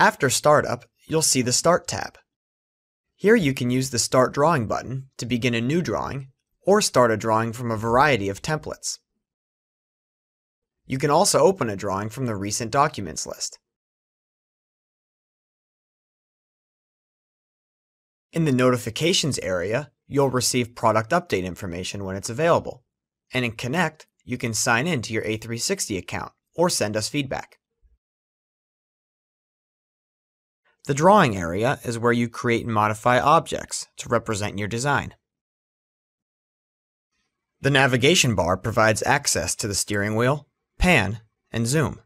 After startup, you'll see the Start tab. Here you can use the Start Drawing button to begin a new drawing or start a drawing from a variety of templates. You can also open a drawing from the Recent Documents list. In the Notifications area, you'll receive product update information when it's available. And in Connect, you can sign in to your A360 account or send us feedback. The drawing area is where you create and modify objects to represent your design. The navigation bar provides access to the steering wheel, pan, and zoom.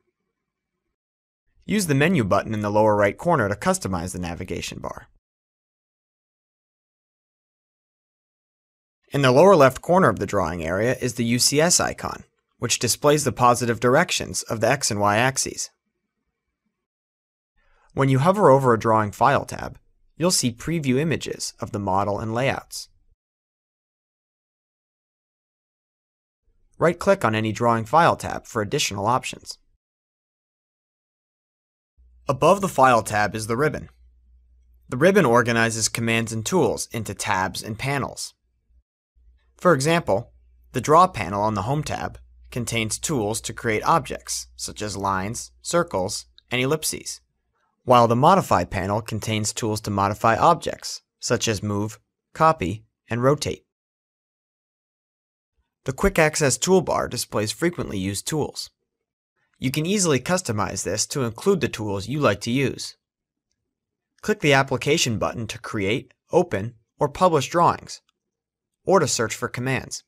Use the menu button in the lower right corner to customize the navigation bar. In the lower left corner of the drawing area is the UCS icon, which displays the positive directions of the X and Y axes. When you hover over a Drawing File tab, you'll see preview images of the model and layouts. Right-click on any Drawing File tab for additional options. Above the File tab is the ribbon. The ribbon organizes commands and tools into tabs and panels. For example, the Draw panel on the Home tab contains tools to create objects, such as lines, circles, and ellipses while the Modify panel contains tools to modify objects, such as move, copy, and rotate. The Quick Access toolbar displays frequently used tools. You can easily customize this to include the tools you like to use. Click the Application button to create, open, or publish drawings, or to search for commands.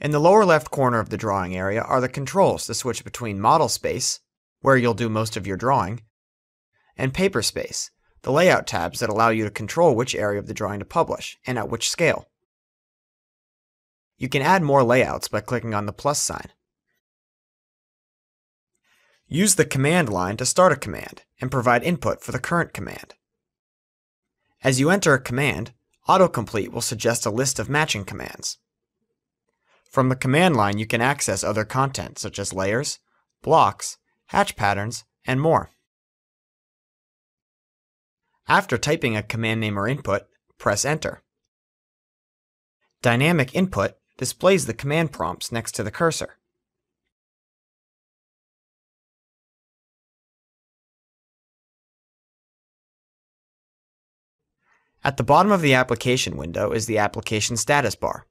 In the lower left corner of the drawing area are the controls to switch between model space, where you'll do most of your drawing, and paper space, the layout tabs that allow you to control which area of the drawing to publish and at which scale. You can add more layouts by clicking on the plus sign. Use the command line to start a command and provide input for the current command. As you enter a command, autocomplete will suggest a list of matching commands. From the command line, you can access other content such as layers, blocks, hatch patterns, and more. After typing a command name or input, press Enter. Dynamic Input displays the command prompts next to the cursor. At the bottom of the application window is the application status bar.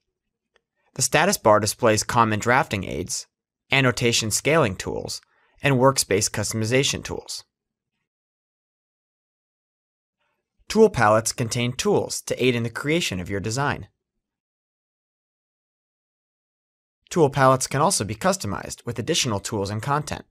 The status bar displays common drafting aids, annotation scaling tools, and workspace customization tools. Tool palettes contain tools to aid in the creation of your design. Tool palettes can also be customized with additional tools and content.